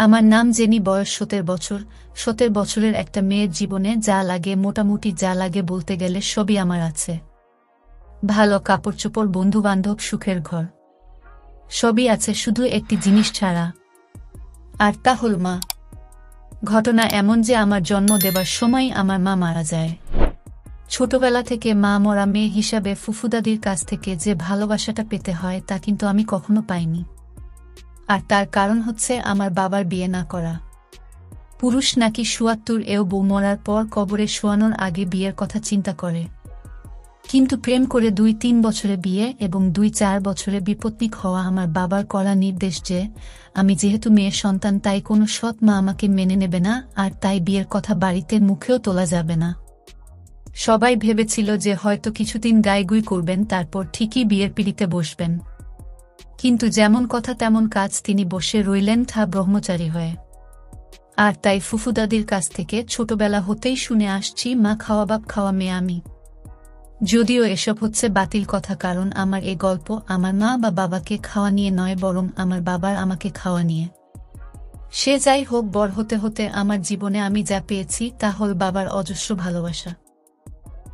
আমার নাম জেনি বয়স সতের বছর। সতের বছরের একটা মেয়ের জীবনে যা লাগে, মোটামুটি যা লাগে বলতে গেলে সবই আমার আছে। ভালো কাপড় চোপড় বন্ধু বান্ধব সুখের ঘর। সবই আছে, শুধু একটি জিনিস ছাড়া। আর তা হল মা। ঘটনা এমন যে আমার জন্ম দেবার সময় আমার মা মারা যায়। ছোটবেলা থেকে মা মরা মেয়ে হিসাবে ফুফুদাদির কাছ থেকে যে ভালোবাসাটা পেতে হয় তা কিন্তু আমি কখনো পাইনি। আর তার কারণ হচ্ছে আমার বাবার বিয়ে না করা। পুরুষ নাকি সুয়াত্তর এও বউ মরার পর কবরে শোয়ানোর আগে বিয়ের কথা চিন্তা করে। কিন্তু প্রেম করে দুই তিন বছরে বিয়ে এবং দুই চার বছরে বিপত্তিক হওয়া আমার বাবার করা নির্দেশ যে, আমি যেহেতু মেয়ের সন্তান, তাই কোনো সৎ মা আমাকে মেনে নেবে না, আর তাই বিয়ের কথা বাড়িতে মুখেও তোলা যাবে না। সবাই ভেবেছিল যে হয়তো কিছুদিন গাইগুই করবেন, তারপর ঠিকই বিয়ের পিড়িতে বসবেন। কিন্তু যেমন কথা তেমন কাজ তিনি বসে রইলেন থা ব্রহ্মচারী হয়ে। আর তাই ফুফুদাদির কাছ থেকে ছোটবেলা হতেই শুনে আসছি, মা, খাওয়া বাপ, খাওয়া মেয়ে আমি। যদিও এসব হচ্ছে বাতিল কথা, কারণ আমার এ গল্প আমার মা বা বাবাকে খাওয়া নিয়ে নয়, বরং আমার বাবার আমাকে খাওয়া নিয়ে। সে যাই হোক বড় হতে হতে আমার জীবনে আমি যা পেয়েছি, তা হল বাবার অজস্র ভালোবাসা।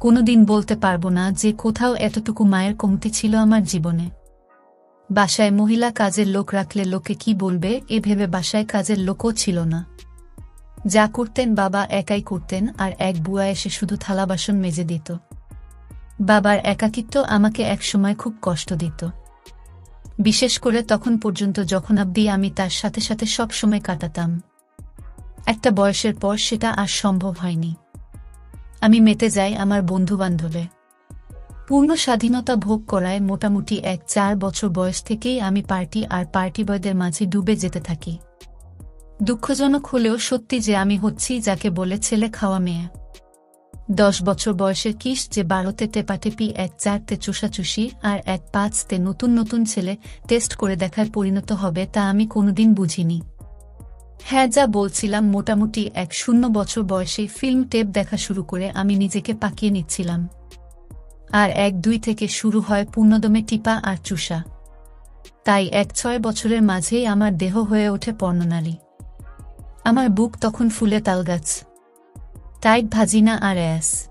কোনোদিন বলতে পারব না যে কোথাও এতটুকু মায়ের কমতি ছিল আমার জীবনে। বাসায় মহিলা কাজের লোক রাখলে লোকে কি বলবে? এ ভেবে বাসায় কাজের লোকও ছিল না। যা করতেন বাবা একাই করতেন আর এক বুয়া এসে শুধু থালা বাসন মেজে দিত। বাবার একাকিত্ব আমাকে একসময় খুব কষ্ট দিত। বিশেষ করে তখন পর্যন্ত যখন অব্দি আমি তার সাথে সাথে সব সময় কাটাতাম। একটা বয়সের পর সেটা আর সম্ভব হয়নি। আমি মেতে যাই আমার বন্ধু বান্ধবে পূর্ণ স্বাধীনতা ভোগ করায় মোটামুটি এক চার বছর বয়স থেকেই আমি পার্টি আর পার্টি বয়দের মাঝে ডুবে যেতে থাকি। দুঃখজনক হলেও সত্যি যে আমি হচ্ছি যাকে বলে ছেলে খাওয়া মেয়ে। দশ বছর বয়সের কিস যে বারোতে টেপাটেপি, এক চারতে চুষাচুষি আর এক পাঁচতে নতুন নতুন ছেলে টেস্ট করে দেখার পরিণত হবে তা আমি কোনোদিন বুঝিনি। হ্যাঁ যা বলছিলাম, মোটামুটি এক শূন্য বছর বয়সে ফিল্ম টেপ দেখা শুরু করে আমি নিজেকে পাকিয়ে নিচ্ছিলাম। আর এক দুই থেকে শুরু হয় পূর্ণদমে টিপা আর চুষা। তাই এক ছয় বছরের মাঝেই আমার দেহ হয়ে ওঠে পর্ণনালী। আমার বুক তখন ফুলে তালগাছ। টাইট ভাজিনা আর অ্যাস।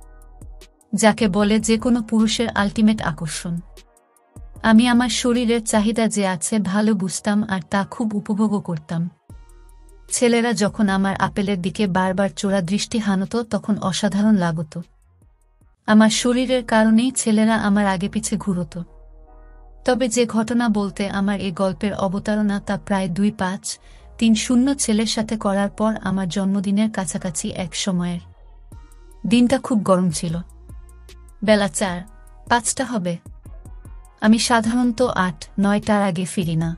যাকে বলে যে কোনো পুরুষের আলটিমেট আকর্ষণ। আমি আমার শরীরের চাহিদা যে আছে ভালো বুঝতাম আর তা খুব উপভোগও করতাম। ছেলেরা যখন আমার আপেলের দিকে বারবার চোরা দৃষ্টি হানত, তখন অসাধারণ লাগত। আমার শরীরের কারণেই ছেলেরা আমার আগে পিছে ঘুরত। তবে যে ঘটনা বলতে আমার এ গল্পের অবতারণা তা প্রায় দুই পাঁচ, তিন শূন্য ছেলের সাথে করার পর আমার জন্মদিনের কাছাকাছি এক সময়ের। দিনটা খুব গরম ছিল। বেলা চার, পাঁচটা হবে। আমি সাধারণত আট, নয়টার আগে ফিরি না।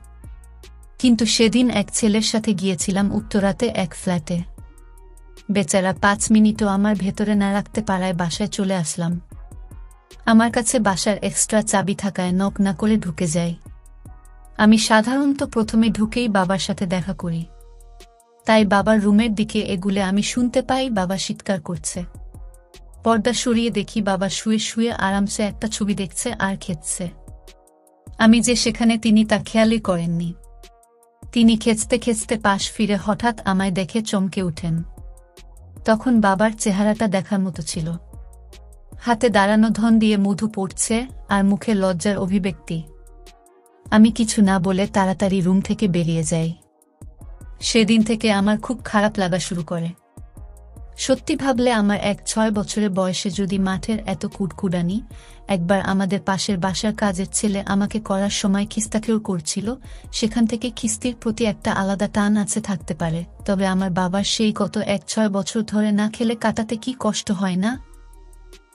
কিন্তু সেদিন এক ছেলের সাথে গিয়েছিলাম উত্তরাতে এক ফ্ল্যাটে। বেচারা পাঁচ মিনিটও আমার ভেতরে না রাখতে পারায় বাসায় চলে আসলাম। আমার কাছে বাসার এক্সট্রা চাবি থাকায় নক না করে ঢুকে যাই। আমি সাধারণত প্রথমে ঢুকেই বাবার সাথে দেখা করি। তাই বাবার রুমের দিকে এগুলে আমি শুনতে পাই, বাবা চিৎকার করছে। পর্দা সরিয়ে দেখি বাবা শুয়ে শুয়ে আরামসে একটা ছবি দেখছে আর খেচ্ছে। আমি যে সেখানে তিনি তা খেয়ালই করেননি। তিনি খেচতে খেচতে পাশ ফিরে হঠাৎ আমায় দেখে চমকে উঠেন। তখন বাবার চেহারাটা দেখার মতো ছিল। হাতে দাঁড়ানো ধন দিয়ে মধু পড়ছে আর মুখে লজ্জার অভিব্যক্তি। আমি কিছু না বলে তাড়াতাড়ি রুম থেকে বেরিয়ে যাই। সেদিন থেকে আমার খুব খারাপ লাগা শুরু করে। সত্যি ভাবলে আমার এক ছয় বছরের বয়সে যদি মাঠের এত কুটকুডানি একবার আমাদের পাশের বাসার কাজের ছেলে আমাকে করার সময় খিস্তাকেও করছিল, সেখান থেকে খিস্তির প্রতি একটা আলাদা টান আছে থাকতে পারে। তবে আমার বাবার সেই গত এক ছয় বছর ধরে না খেলে কাটাতে কি কষ্ট হয় না?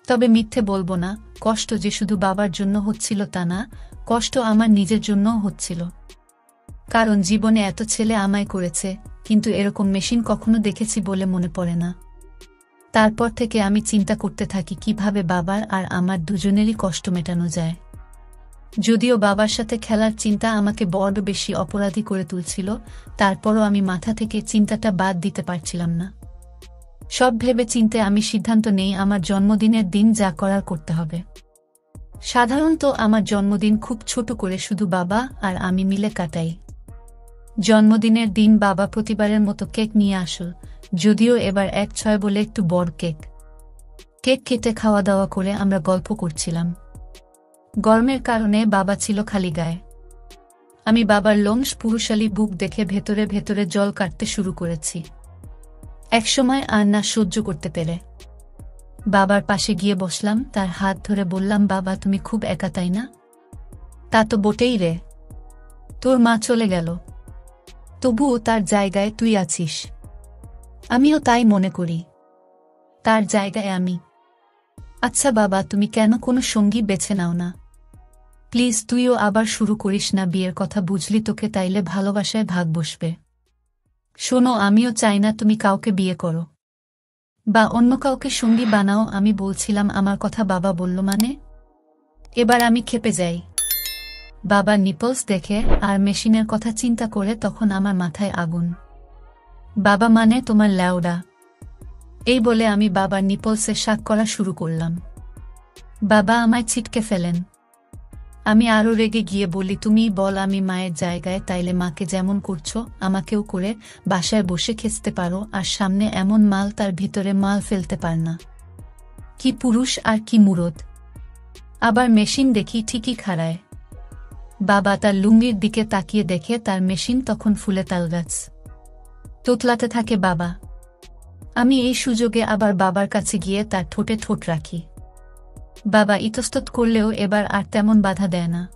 তবে মিথ্যে বলব না, কষ্ট যে শুধু বাবার জন্য হচ্ছিল তা না, কষ্ট আমার নিজের জন্যও হচ্ছিল। কারণ জীবনে এত ছেলে আমায় করেছে, কিন্তু এরকম মেশিন কখনো দেখেছি বলে মনে পড়ে না। তারপর থেকে আমি চিন্তা করতে থাকি কীভাবে বাবার আর আমার দুজনেরই কষ্ট মেটানো যায়। যদিও বাবার সাথে খেলার চিন্তা আমাকে বড় বেশি অপরাধী করে তুলছিল, তারপরও আমি মাথা থেকে চিন্তাটা বাদ দিতে পারছিলাম না। সব ভেবে চিনতে আমি সিদ্ধান্ত নেই আমার জন্মদিনের দিন যা করার করতে হবে। সাধারণত আমার জন্মদিন খুব ছোট করে শুধু বাবা আর আমি মিলে কাটাই। জন্মদিনের দিন বাবা প্রতিবারের মতো কেক নিয়ে আসল যদিও এবার এক ছয় বলে একটু বড় কেক। কেক কেটে খাওয়া দাওয়া করে আমরা গল্প করছিলাম। গরমের কারণে বাবা ছিল খালি গায়ে। আমি বাবার লংস পুরুষালী বুক দেখে ভেতরে ভেতরে জল কাটতে শুরু করেছি। একসময় আর না সহ্য করতে পেরে। বাবার পাশে গিয়ে বসলাম, তার হাত ধরে বললাম, বাবা, তুমি খুব একা, তাই না? তা তো বটেই রে। তোর মা চলে গেল। তবুও তার জায়গায় তুই আছিস। আমিও তাই মনে করি। তার জায়গায় আমি। আচ্ছা বাবা, তুমি কেন কোনো সঙ্গী বেছে নাও না? প্লিজ তুইও আবার শুরু করিস না বিয়ের কথা, বুঝলি তোকে তাইলে ভালোবাসায় ভাগ বসবে। শোনো, আমিও চাই না তুমি কাউকে বিয়ে করো। বা অন্য কাউকে সঙ্গী বানাও, আমি বলছিলাম, আমার কথা বাবা বলল মানে? এবার আমি খেপে যাই। বাবার নিপলস দেখে আর মেশিনের কথা চিন্তা করে তখন আমার মাথায় আগুন। বাবা মানে তোমার ল্যাওডা। এই বলে আমি বাবার নিপলসে শাক করা শুরু করলাম। বাবা আমায় ছিটকে ফেলেন। আমি আরও রেগে গিয়ে বলি তুমি বল আমি মায়ের জায়গায়, তাইলে মাকে যেমন করছ, আমাকেও করে বাসায় বসে খেতে পারো, আর সামনে এমন মাল তার ভিতরে মাল ফেলতে পার না। কি পুরুষ আর কি মুরদ। আবার মেশিন দেখি ঠিকই খাড়ায়। বাবা তার লুঙ্গির দিকে তাকিয়ে দেখে তার মেশিন তখন ফুলে তালগাছ। তোতলাতে থাকে বাবা। আমি এই সুযোগে আবার বাবার কাছে গিয়ে তার ঠোঁটে ঠোঁট রাখি। বাবা ইতস্তত করলেও এবার আর তেমন বাধা দেয় না।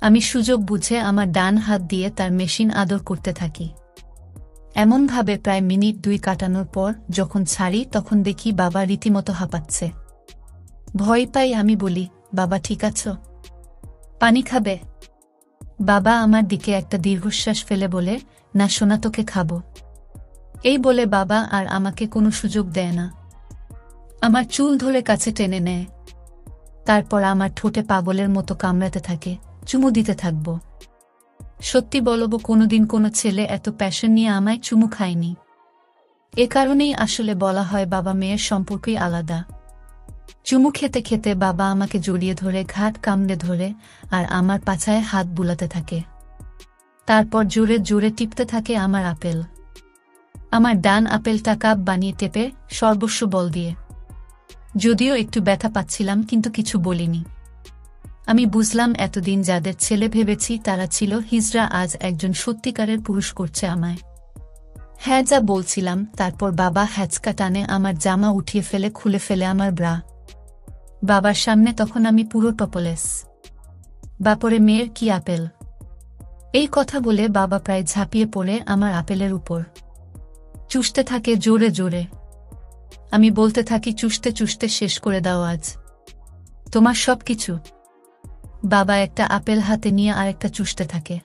আমি সুযোগ বুঝে আমার ডান হাত দিয়ে তার মেশিন আদর করতে থাকি। এমনভাবে প্রায় মিনিট দুই কাটানোর পর যখন ছাড়ি তখন দেখি বাবা রীতিমতো হাঁপাচ্ছে। ভয় পাই আমি বলি, বাবা, ঠিক আছো? পানি খাবে? বাবা আমার দিকে একটা দীর্ঘশ্বাস ফেলে বলে না, সোনা, তোকে খাব। এই বলে বাবা আর আমাকে কোনো সুযোগ দেয় না। আমার চুল ধরে কাছে টেনে নেয়। তারপর আমার ঠোঁটে পাগলের মতো কামড়াতে থাকে, চুমু দিতে থাকব। সত্যি বলব, কোনোদিন কোনো ছেলে এত প্যাশন নিয়ে আমায় চুমু খায়নি। এ কারণেই আসলে বলা হয় বাবা মেয়ের সম্পর্কই আলাদা। চুমু খেতে খেতে বাবা আমাকে জড়িয়ে ধরে, ঘাট কামড়ে ধরে আর আমার পাছায় হাত বুলাতে থাকে। তারপর জোরে জোরে টিপতে থাকে আমার আপেল। আমার ডান আপেলটা কাপ বানিয়ে টেপে সর্বস্ব বল দিয়ে। যদিও একটু ব্যথা পাচ্ছিলাম, কিন্তু কিছু বলিনি। আমি বুঝলাম, এতদিন যাদের ছেলে ভেবেছি তারা ছিল, হিজরা আজ একজন সত্যিকারের পুরুষ করছে আমায়। হ্যাঁ যা বলছিলাম, তারপর বাবা হ্যাচকা টানে আমার জামা উঠিয়ে ফেলে, খুলে ফেলে আমার ব্রা। বাবার সামনে তখন আমি পুরো টপলেস। বাপরে, মেয়ের কি আপেল? এই কথা বলে বাবা প্রায় ঝাঁপিয়ে পড়ে আমার আপেলের উপর। চুষতে থাকে জোরে জোরে। আমি বলতে থাকি, চুষতে চুষতে শেষ করে দাও আজ। তোমার সব কিছু। বাবা একটা আপেল হাতে নিয়ে আরেকটা চুষতে থাকে।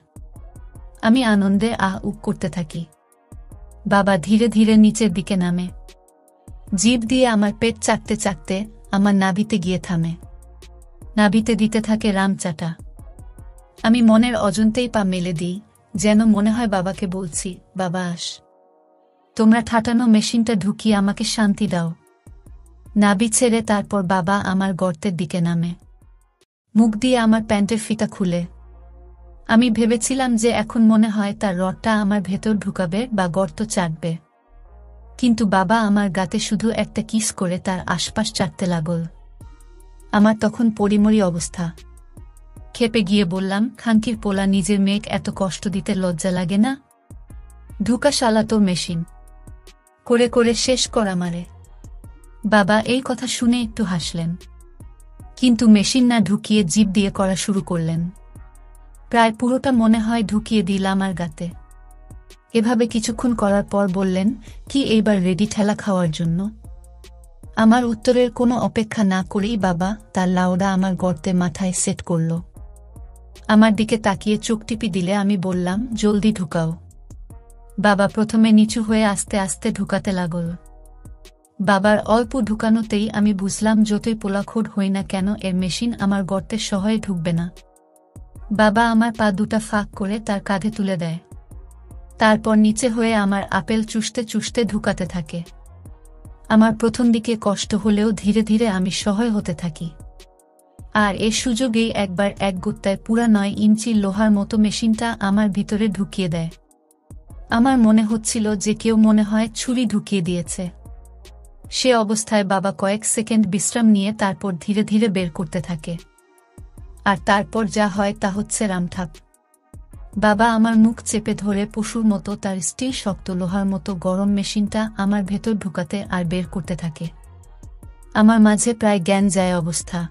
আমি আনন্দে আহ উপ করতে থাকি। বাবা ধীরে ধীরে নিচের দিকে নামে। জিভ দিয়ে আমার পেট চাটতে চাটতে আমার নাভিতে গিয়ে থামে। নাভিতে দিতে থাকে রামচাটা। আমি মনের অজন্তেই পা মেলে দিই, যেন মনে হয় বাবাকে বলছি, বাবা, আস। তোমরা ঠাটানো মেশিনটা ঢুকিয়ে আমাকে শান্তি দাও। নাবি ছেড়ে তারপর বাবা আমার গর্তের দিকে নামে। মুখ দিয়ে আমার প্যান্টের ফিতা খুলে। আমি ভেবেছিলাম যে এখন মনে হয় তার রডটা আমার ভেতর ঢুকাবে বা গর্ত চাটবে। কিন্তু বাবা আমার গাতে শুধু একটা কিস করে তার আশপাশ চাটতে লাগল। আমার তখন পরিমরি অবস্থা। খেপে গিয়ে বললাম, খানকির পোলা নিজের মেঘ এত কষ্ট দিতে লজ্জা লাগে না? ঢুকা শালা তোর মেশিন। করে করে শেষ করা মারে বাবা এই কথা শুনে একটু হাসলেন। কিন্তু মেশিন না ঢুকিয়ে জিপ দিয়ে করা শুরু করলেন। প্রায় পুরোটা মনে হয় ঢুকিয়ে দিলাম আর গাতে। এভাবে কিছুক্ষণ করার পর বললেন, কি এইবার রেডি ঠেলা খাওয়ার জন্য? আমার উত্তরের কোনো অপেক্ষা না করেই বাবা তার লাউডা আমার গর্তে মাথায় সেট করল। আমার দিকে তাকিয়ে চোখ টিপি দিলে আমি বললাম, জলদি ঢুকাও। বাবা প্রথমে নিচু হয়ে আস্তে আস্তে ঢুকাতে লাগল। বাবার অল্প ঢুকানোতেই আমি বুঝলাম যতই পোলাখোর হই না কেন এর মেশিন আমার গর্তের সহয়ে ঢুকবে না। বাবা আমার পা দুটা ফাঁক করে তার কাঁধে তুলে দেয়। তারপর নিচে হয়ে আমার আপেল চুষতে চুষতে ঢুকাতে থাকে। আমার প্রথম দিকে কষ্ট হলেও ধীরে ধীরে আমি সহায় হতে থাকি। আর এ সুযোগেই একবার এক গুত্তায় পুরা নয় ইঞ্চি লোহার মতো মেশিনটা আমার ভিতরে ঢুকিয়ে দেয়। আমার মনে হচ্ছিল যে কেউ মনে হয় ছুরি ঢুকিয়ে দিয়েছে। সে অবস্থায় বাবা কয়েক সেকেন্ড বিশ্রাম নিয়ে তারপর ধীরে ধীরে বের করতে থাকে। আর তারপর যা হয় তা হচ্ছে রামঠাপ বাবা আমার মুখ চেপে ধরে পশুর মতো তার স্টিল শক্ত লোহার মতো গরম মেশিনটা আমার ভেতর ঢুকাতে আর বের করতে থাকে। আমার মাঝে প্রায় জ্ঞান যায় অবস্থা।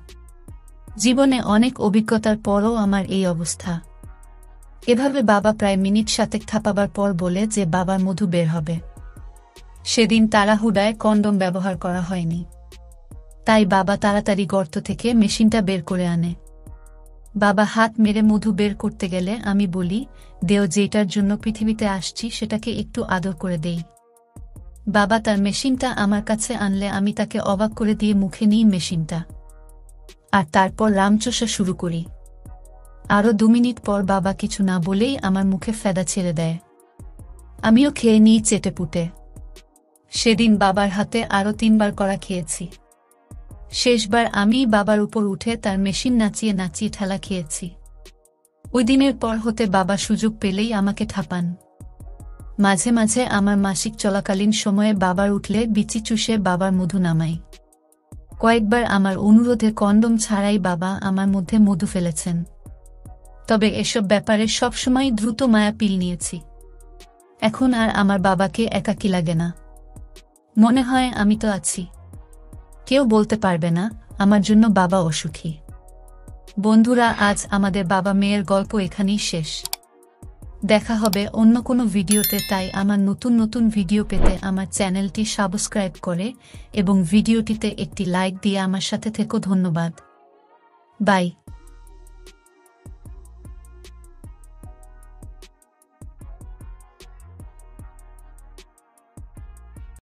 জীবনে অনেক অভিজ্ঞতার পরও আমার এই অবস্থা। এভাবে বাবা প্রায় মিনিট সাতেক থাপাবার পর বলে যে বাবার মধু বের হবে। সেদিন তাড়াহুডায় কন্ডম ব্যবহার করা হয়নি। তাই বাবা তাড়াতাড়ি গর্ত থেকে মেশিনটা বের করে আনে। বাবা হাত মেরে মধু বের করতে গেলে আমি বলি, দেও যেটার জন্য পৃথিবীতে আসছি সেটাকে একটু আদর করে দেই। বাবা তার মেশিনটা আমার কাছে আনলে আমি তাকে অবাক করে দিয়ে মুখে নিই মেশিনটা। আর তারপর রামচোষা শুরু করি। আরও দু মিনিট পর বাবা কিছু না বলেই আমার মুখে ফেদা ছেড়ে দেয়। আমিও খেয়ে নিই চেটে পুটে। সেদিন বাবার হাতে আরও তিনবার করা খেয়েছি। শেষবার আমি বাবার উপর উঠে তার মেশিন নাচিয়ে নাচিয়ে ঠেলা খেয়েছি। ওই দিনের পর হতে বাবা সুযোগ পেলেই আমাকে ঠাপান। মাঝে মাঝে আমার মাসিক চলাকালীন সময়ে বাবার উঠলে বিচি চুষে বাবার মধু নামাই। কয়েকবার আমার অনুরোধে কন্ডম ছাড়াই বাবা আমার মধ্যে মধু ফেলেছেন। তবে এসব ব্যাপারে সবসময় দ্রুত মায়া পিল নিয়েছি। এখন আর আমার বাবাকে একাকি লাগে না। মনে হয় আমি তো আছি। কেউ বলতে পারবে না, আমার জন্য বাবা অসুখী। বন্ধুরা, আজ আমাদের বাবা মেয়ের গল্প এখানেই শেষ। দেখা হবে অন্য কোনো ভিডিওতে, তাই আমার নতুন নতুন ভিডিও পেতে আমার চ্যানেলটি সাবস্ক্রাইব করে এবং ভিডিওটিতে একটি লাইক দিয়ে আমার সাথে থেকো। ধন্যবাদ। বাই।